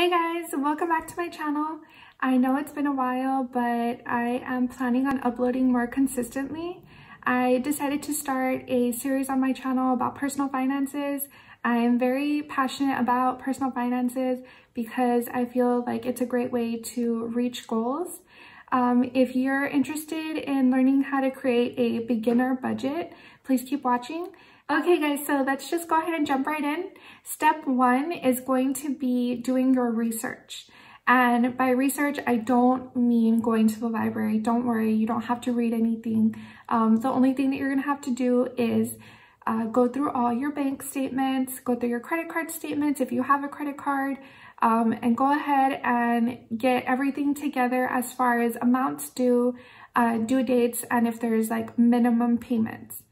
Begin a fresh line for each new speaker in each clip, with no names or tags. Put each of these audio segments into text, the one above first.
Hey guys, welcome back to my channel. I know it's been a while, but I am planning on uploading more consistently. I decided to start a series on my channel about personal finances. I am very passionate about personal finances because I feel like it's a great way to reach goals. Um, if you're interested in learning how to create a beginner budget, please keep watching. Okay guys, so let's just go ahead and jump right in. Step one is going to be doing your research. And by research, I don't mean going to the library. Don't worry, you don't have to read anything. Um, the only thing that you're gonna have to do is uh, go through all your bank statements, go through your credit card statements if you have a credit card, um, and go ahead and get everything together as far as amounts due, uh, due dates, and if there's like minimum payments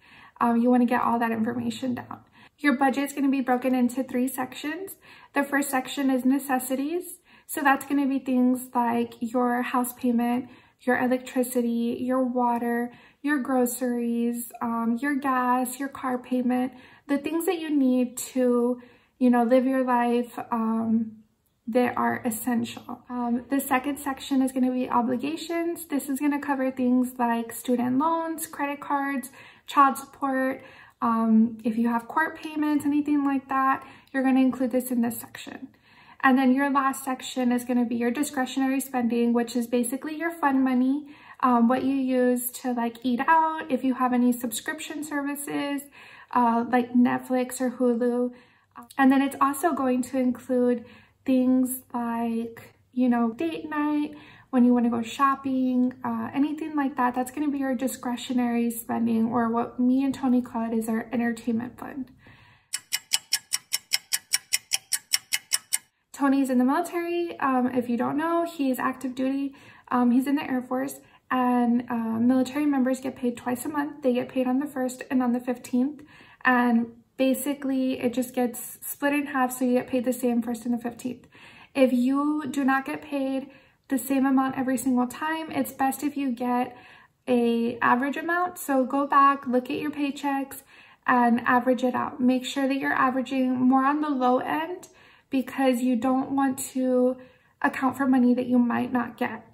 um, you want to get all that information down. Your budget is going to be broken into three sections. The first section is necessities. So that's going to be things like your house payment, your electricity, your water, your groceries, um, your gas, your car payment, the things that you need to, you know, live your life um, that are essential. Um, the second section is going to be obligations. This is going to cover things like student loans, credit cards, child support, um, if you have court payments, anything like that, you're going to include this in this section. And then your last section is going to be your discretionary spending, which is basically your fun money, um, what you use to like eat out, if you have any subscription services uh, like Netflix or Hulu. And then it's also going to include things like, you know, date night, when you want to go shopping, uh, anything like that, that's going to be your discretionary spending or what me and Tony call it is our entertainment fund. Tony's in the military. Um, if you don't know, he's active duty. Um, he's in the Air Force and uh, military members get paid twice a month. They get paid on the 1st and on the 15th. And basically it just gets split in half so you get paid the same 1st and the 15th. If you do not get paid the same amount every single time. It's best if you get a average amount. So go back, look at your paychecks and average it out. Make sure that you're averaging more on the low end because you don't want to account for money that you might not get.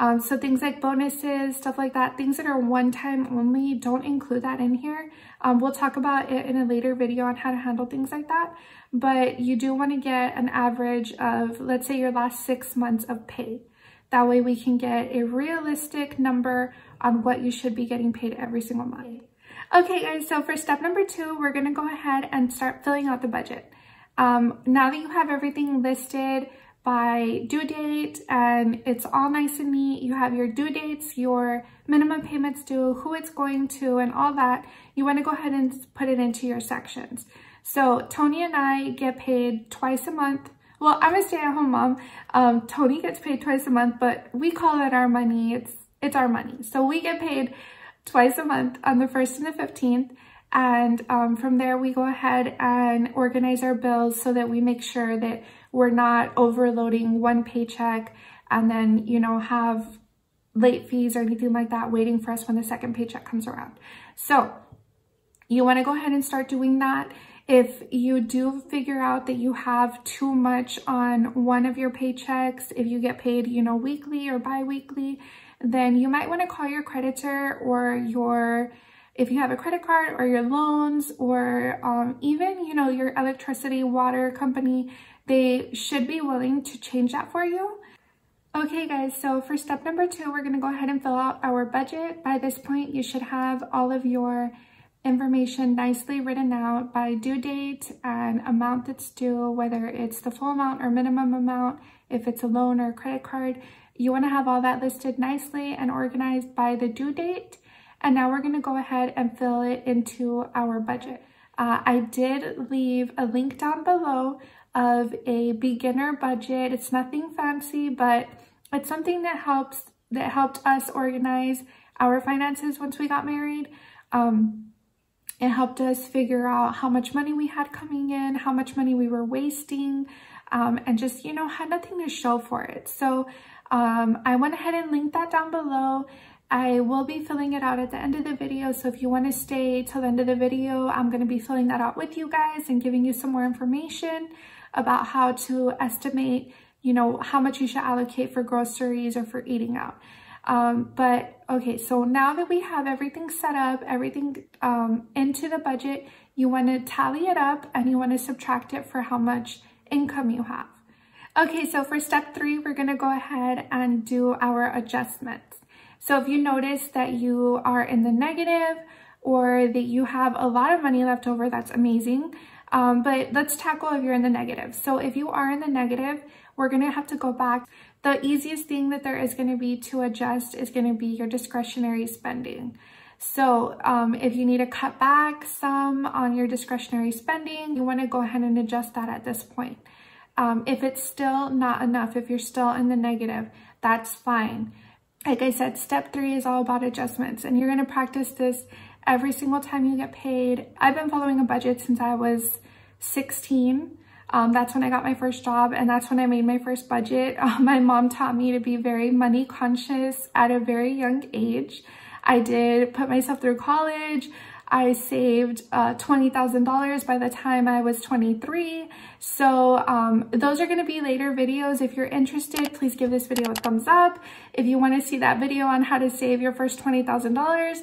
Um, so things like bonuses, stuff like that, things that are one time only, don't include that in here. Um, we'll talk about it in a later video on how to handle things like that. But you do want to get an average of, let's say your last six months of pay. That way we can get a realistic number on what you should be getting paid every single month. Okay guys, so for step number two, we're gonna go ahead and start filling out the budget. Um, now that you have everything listed by due date and it's all nice and neat, you have your due dates, your minimum payments due, who it's going to, and all that, you wanna go ahead and put it into your sections. So Tony and I get paid twice a month well, I'm a stay-at-home mom. Um, Tony gets paid twice a month, but we call it our money. It's it's our money. So we get paid twice a month on the 1st and the 15th. And um, from there, we go ahead and organize our bills so that we make sure that we're not overloading one paycheck and then, you know, have late fees or anything like that waiting for us when the second paycheck comes around. So you want to go ahead and start doing that. If you do figure out that you have too much on one of your paychecks, if you get paid, you know, weekly or bi-weekly, then you might want to call your creditor or your, if you have a credit card or your loans or um, even, you know, your electricity, water company, they should be willing to change that for you. Okay guys, so for step number two, we're gonna go ahead and fill out our budget. By this point, you should have all of your information nicely written out by due date and amount that's due, whether it's the full amount or minimum amount, if it's a loan or a credit card. You want to have all that listed nicely and organized by the due date. And now we're going to go ahead and fill it into our budget. Uh, I did leave a link down below of a beginner budget. It's nothing fancy, but it's something that helps that helped us organize our finances once we got married. Um, it helped us figure out how much money we had coming in, how much money we were wasting, um, and just, you know, had nothing to show for it. So um, I went ahead and linked that down below. I will be filling it out at the end of the video. So if you want to stay till the end of the video, I'm going to be filling that out with you guys and giving you some more information about how to estimate you know, how much you should allocate for groceries or for eating out. Um, but okay, so now that we have everything set up, everything um, into the budget, you want to tally it up and you want to subtract it for how much income you have. Okay, so for step three, we're going to go ahead and do our adjustments. So if you notice that you are in the negative or that you have a lot of money left over, that's amazing. Um, but let's tackle if you're in the negative. So if you are in the negative, we're going to have to go back. The easiest thing that there is going to be to adjust is going to be your discretionary spending. So um, if you need to cut back some on your discretionary spending, you want to go ahead and adjust that at this point. Um, if it's still not enough, if you're still in the negative, that's fine. Like I said, step three is all about adjustments and you're going to practice this every single time you get paid. I've been following a budget since I was 16. Um, that's when I got my first job and that's when I made my first budget. Uh, my mom taught me to be very money conscious at a very young age. I did put myself through college. I saved uh, $20,000 by the time I was 23. So um, those are going to be later videos. If you're interested, please give this video a thumbs up. If you want to see that video on how to save your first $20,000,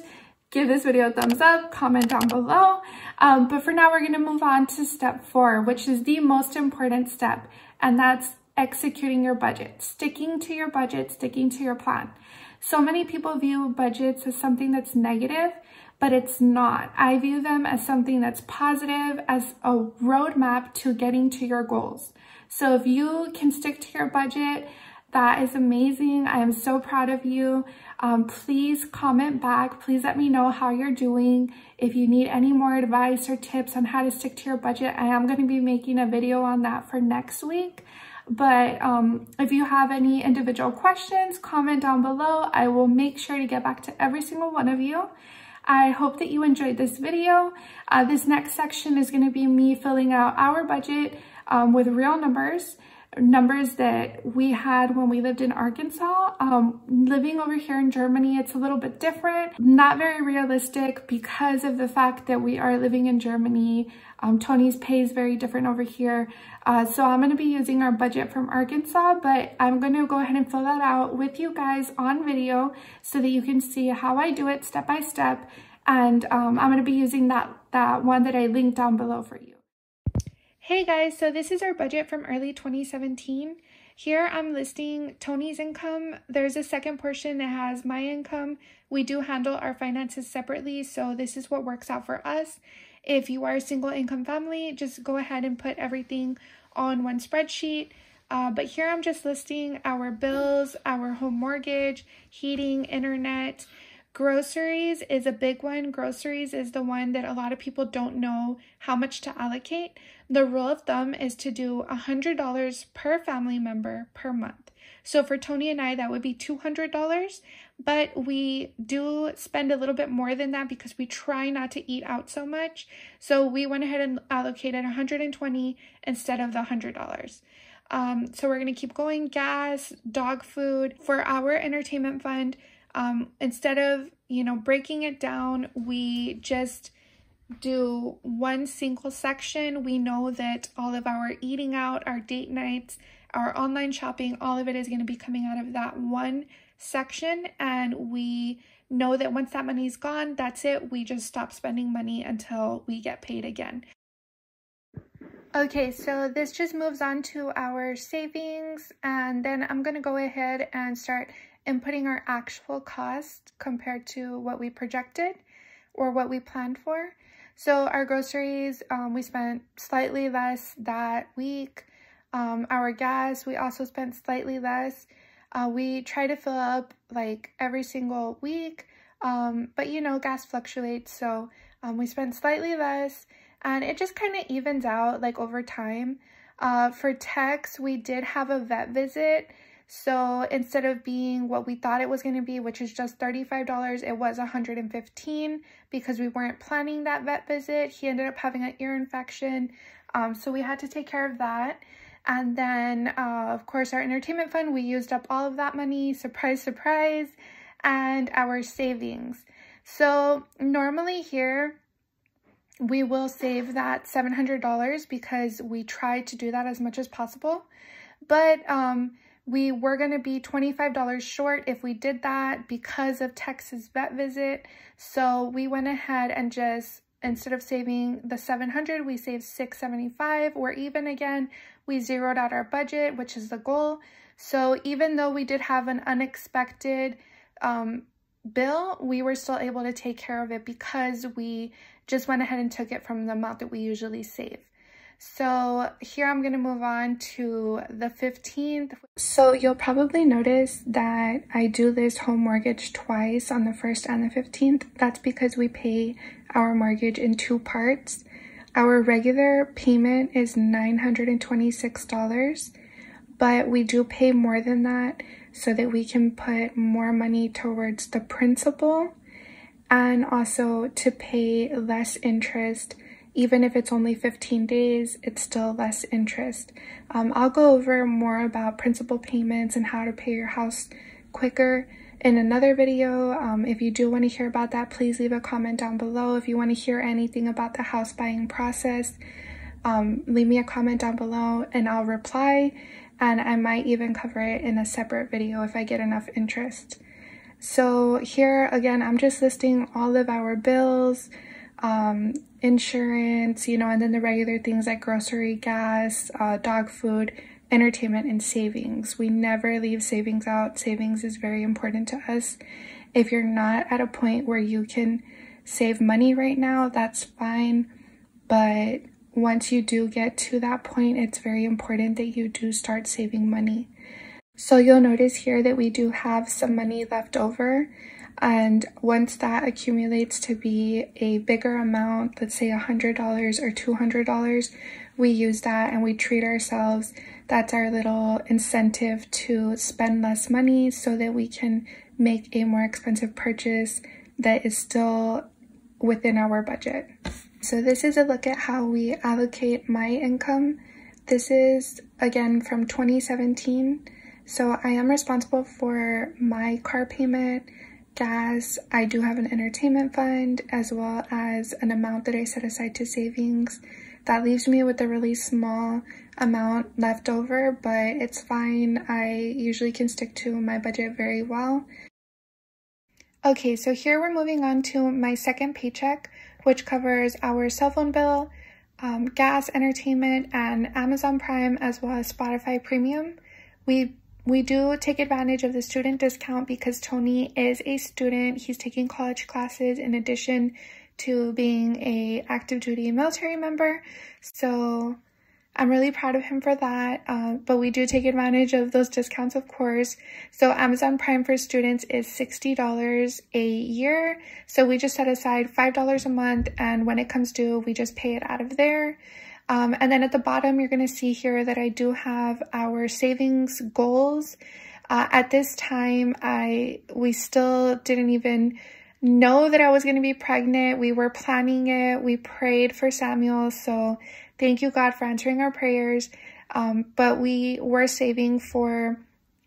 give this video a thumbs up, comment down below. Um, but for now, we're going to move on to step four, which is the most important step, and that's executing your budget, sticking to your budget, sticking to your plan. So many people view budgets as something that's negative, but it's not. I view them as something that's positive, as a roadmap to getting to your goals. So if you can stick to your budget, that is amazing. I am so proud of you. Um, please comment back. Please let me know how you're doing. If you need any more advice or tips on how to stick to your budget, I am going to be making a video on that for next week. But um, if you have any individual questions, comment down below. I will make sure to get back to every single one of you. I hope that you enjoyed this video. Uh, this next section is going to be me filling out our budget um, with real numbers numbers that we had when we lived in Arkansas. Um, living over here in Germany, it's a little bit different, not very realistic because of the fact that we are living in Germany. Um, Tony's pay is very different over here. Uh, so I'm going to be using our budget from Arkansas, but I'm going to go ahead and fill that out with you guys on video so that you can see how I do it step by step. And um, I'm going to be using that, that one that I linked down below for you. Hey guys, so this is our budget from early 2017. Here I'm listing Tony's income. There's a second portion that has my income. We do handle our finances separately, so this is what works out for us. If you are a single income family, just go ahead and put everything on one spreadsheet. Uh, but here I'm just listing our bills, our home mortgage, heating, internet, Groceries is a big one. Groceries is the one that a lot of people don't know how much to allocate. The rule of thumb is to do $100 per family member per month. So for Tony and I, that would be $200, but we do spend a little bit more than that because we try not to eat out so much. So we went ahead and allocated 120 instead of the $100. Um, so we're going to keep going. Gas, dog food. For our entertainment fund, um, instead of, you know, breaking it down, we just do one single section. We know that all of our eating out, our date nights, our online shopping, all of it is going to be coming out of that one section. And we know that once that money's gone, that's it. We just stop spending money until we get paid again. Okay, so this just moves on to our savings and then I'm going to go ahead and start inputting our actual cost compared to what we projected or what we planned for. So our groceries, um, we spent slightly less that week. Um, our gas, we also spent slightly less. Uh, we try to fill up like every single week, um, but you know, gas fluctuates. So um, we spent slightly less and it just kind of evens out like over time. Uh, for Tex, we did have a vet visit so instead of being what we thought it was going to be, which is just $35, it was 115 because we weren't planning that vet visit. He ended up having an ear infection. Um, so we had to take care of that. And then, uh, of course, our entertainment fund, we used up all of that money, surprise, surprise, and our savings. So normally here, we will save that $700 because we try to do that as much as possible. But um, we were going to be $25 short if we did that because of Tex's vet visit. So we went ahead and just, instead of saving the 700, we saved 675 or even again, we zeroed out our budget, which is the goal. So even though we did have an unexpected um, bill, we were still able to take care of it because we just went ahead and took it from the amount that we usually save. So here I'm going to move on to the 15th. So you'll probably notice that I do this home mortgage twice on the 1st and the 15th. That's because we pay our mortgage in two parts. Our regular payment is $926, but we do pay more than that so that we can put more money towards the principal and also to pay less interest even if it's only 15 days, it's still less interest. Um, I'll go over more about principal payments and how to pay your house quicker in another video. Um, if you do want to hear about that, please leave a comment down below. If you want to hear anything about the house buying process, um, leave me a comment down below and I'll reply and I might even cover it in a separate video if I get enough interest. So here again, I'm just listing all of our bills, um, insurance, you know, and then the regular things like grocery, gas, uh, dog food, entertainment, and savings. We never leave savings out. Savings is very important to us. If you're not at a point where you can save money right now, that's fine. But once you do get to that point, it's very important that you do start saving money. So you'll notice here that we do have some money left over. And once that accumulates to be a bigger amount, let's say $100 or $200, we use that and we treat ourselves. That's our little incentive to spend less money so that we can make a more expensive purchase that is still within our budget. So this is a look at how we allocate my income. This is again from 2017. So I am responsible for my car payment, gas. I do have an entertainment fund as well as an amount that I set aside to savings. That leaves me with a really small amount left over, but it's fine. I usually can stick to my budget very well. Okay, so here we're moving on to my second paycheck, which covers our cell phone bill, um, gas, entertainment, and Amazon Prime, as well as Spotify Premium. We we do take advantage of the student discount because Tony is a student. He's taking college classes in addition to being a active duty military member. So I'm really proud of him for that. Uh, but we do take advantage of those discounts, of course. So Amazon Prime for students is $60 a year. So we just set aside $5 a month. And when it comes due, we just pay it out of there. Um, and then at the bottom, you're going to see here that I do have our savings goals. Uh, at this time, I we still didn't even know that I was going to be pregnant. We were planning it. We prayed for Samuel. So thank you, God, for answering our prayers. Um, but we were saving for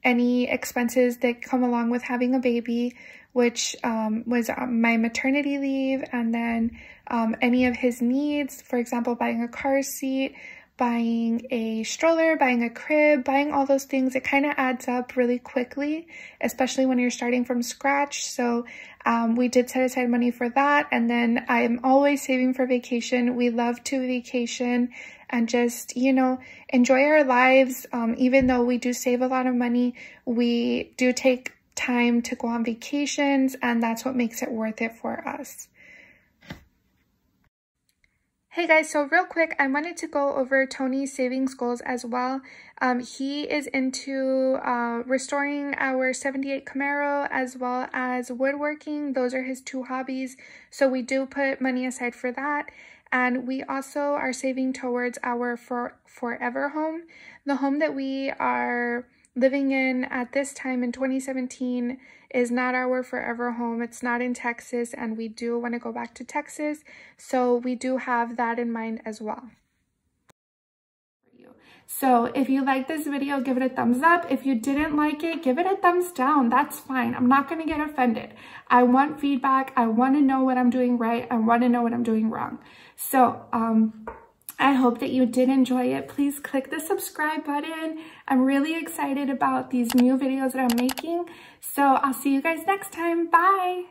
any expenses that come along with having a baby which um, was uh, my maternity leave, and then um, any of his needs, for example, buying a car seat, buying a stroller, buying a crib, buying all those things, it kind of adds up really quickly, especially when you're starting from scratch. So um, we did set aside money for that. And then I'm always saving for vacation. We love to vacation and just, you know, enjoy our lives. Um, even though we do save a lot of money, we do take time to go on vacations, and that's what makes it worth it for us. Hey guys, so real quick, I wanted to go over Tony's savings goals as well. Um, he is into uh, restoring our 78 Camaro as well as woodworking. Those are his two hobbies. So we do put money aside for that. And we also are saving towards our for forever home. The home that we are living in at this time in 2017 is not our forever home. It's not in Texas, and we do want to go back to Texas. So we do have that in mind as well. So if you like this video, give it a thumbs up. If you didn't like it, give it a thumbs down. That's fine. I'm not going to get offended. I want feedback. I want to know what I'm doing right. I want to know what I'm doing wrong. So, um, I hope that you did enjoy it. Please click the subscribe button. I'm really excited about these new videos that I'm making. So I'll see you guys next time. Bye.